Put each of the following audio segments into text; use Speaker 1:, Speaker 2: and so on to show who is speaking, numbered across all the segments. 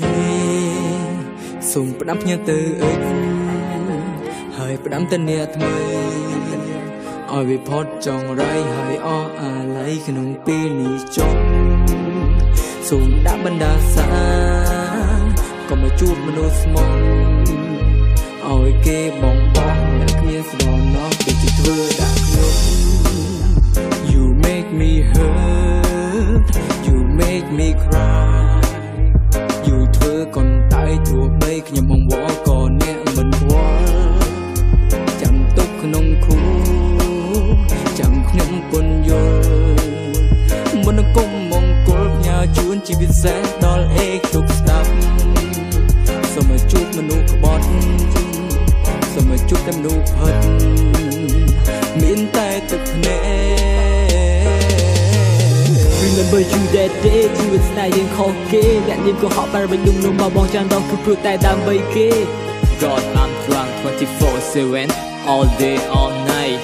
Speaker 1: ហេសូមផ្ដាំផ្ញើទៅអើយហើយផ្ដាំទៅអ្នកថ្មីឲ្យវាផុតចងរៃហើយអស់អាល័យក្នុងពេលនេះចុងសូមដាក់បណ្ដាសាកុំមកជួបមនុស្សស្មងឲ្យគេបងបោះអ្នកគ្មានស្រណោះដូចជាធ្វើដាក់ខ្ញុំ You make me hurt You make me cry យូរធ្វើកនតៃ ទោះបីខ្ញុំអង្វរក៏អ្នកមិនវល់ចាំទុកក្នុងខួចាំខ្ញុំគុណយល់មុនគុំមង្គលផ្ញើជូនជីវិតសែនដល់អេកទុកស្ដាប់សូមឲ្យជួបមនុស្សក្បត់សូមឲ្យជួបតែមនុស្សផិតមានតែទឹកភ្នែក
Speaker 2: Remember you that day ជីវិតស្នេហ៍យើងខុសគេអ្នកនាងក៏ហក់បែរវិញដុំនុំមកបងចានដងគឺព្រោះតែដើម្បីគេ God I'm drunk 24/7 all day all night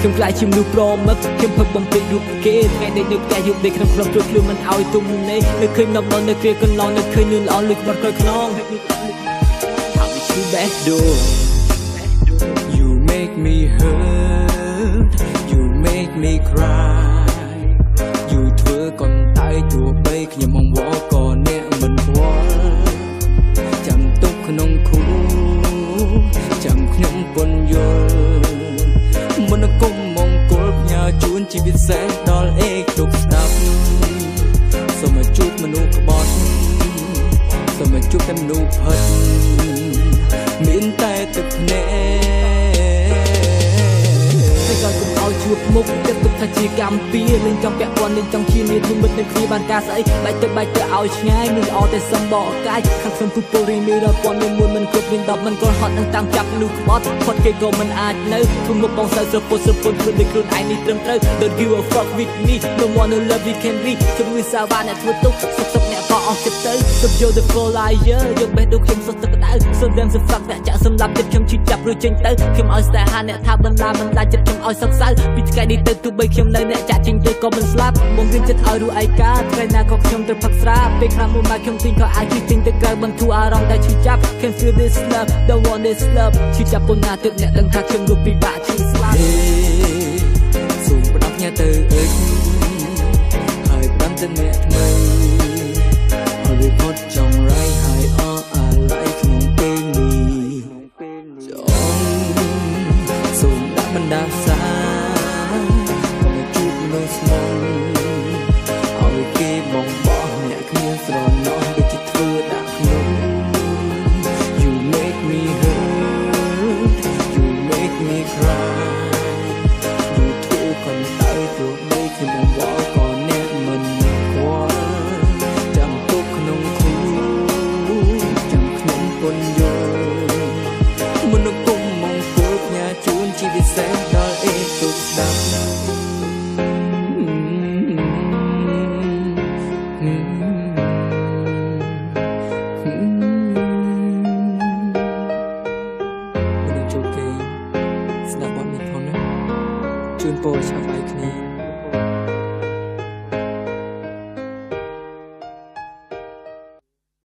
Speaker 2: ខ្ញុំខ្លាចជាមនុស្សប្រមឹកខ្ញុំផឹកបំពេញរូបគេថ្ងៃនេះនៅផ្ទះយប់ដេកក្នុងក្រុមជួយខ្លួនមិនឲ្យទុំនេះនៅឃើញនំននៅគ្រាកន្លងនៅឃើញនឿនល្អលុយក្បត់ក្រោយខ្នង How we should best do
Speaker 1: You make me hurt You make me cry You ធ្វើកនតៃ ទោះបីខ្ញុំអង្វរក៏អ្នកមិនវល់ចាំទុកក្នុងខួចាំខ្ញុំពន្យល់មុនគុំមង្គលផ្ញើជូនជីវិតសែនដល់អេកទុកស្ដាប់សូមឲ្យជួបមនុស្សក្បត់សូមឲ្យជួបតែមនុស្សផិតមានតែទឹកភ្នែក
Speaker 2: តែក៏កុំឲ្យ ជួបមុខចិត្តទុកថាជាកម្មពៀលេងចង់ពាក់ព័ន្ធលេងចង់ជានាទីមិត្តនឹងគ្នាបានការស្អីបាច់ទឹកបាច់ទៅឲ្យឆ្ងាយនឹងល្អតែសំបកកាយខាងខ្ញុំពុពូរីមានរាប់ពាន់មានមួយមិនគ្រប់មាន10មិនក៏ហត់នឹងតាមចាប់លូក្បត់ផុតគេក៏មិនអាចនៅធ្វើមុខបងសៅស្រពុតស្រពុនខ្លួនដូចខ្លួនឯងនេះត្រឹមត្រូវ Don't give a fuck with me no one no love you can be ជំនឿសាវ៉ាអ្នកធ្វើទុកសុកសុកអ្នកក៏ អស់ចិត្តទៅសុក you the full liar យកបេះដូងខ្ញុំសុទ្ធទឹកក្តៅ so damn so fuck អ្នកចាក់សម្លាប់ចិត្តខ្ញុំជិះចាប់រួចចេញទៅខ្ញុំឲ្យស្នេហាអ្នកថាបន្លាបន្លាចិត្តខ្ញុំឲ្យសោកសៅពីថ្ងៃនេះទៅទោះបីខ្ញុំនៅអ្នកចាក់ចេញទៅក៏មិនស្លាប់មករៀនចិត្តឲ្យរួឯកាថ្ងៃណាក៏ខ្ញុំត្រូវផឹកស្រាពេលខ្លះមួយមកខ្ញុំទិញក៏អាចជិះទិញទៅក្រៅបន្ធូរអារម្មណ៍ដែលឈឺចាប់ Can feel this love don't want this love ឈឺចាប់ប៉ុណ្ណាទើបអ្នកដឹងថាខ្ញុំរស់ពិបាកឈឺស្លាប់
Speaker 1: ហេសូមផ្ដាំផ្ញើទៅអើយហើយផ្ដាំទៅអ្នកថ្មី បីខ្ញុំវល់ក៏អ្នកមិនខ្វល់ចាំទុកក្នុងខួចាំខ្ញុំពន្យល់មុនគុំមង្គលផ្ញើជូនជីវិតសែនដល់អេទុកស្ដាប់មនុស្សចូលគេស្ដាប់បទនេះផងណាជូនពរឆាប់បាយគ្នា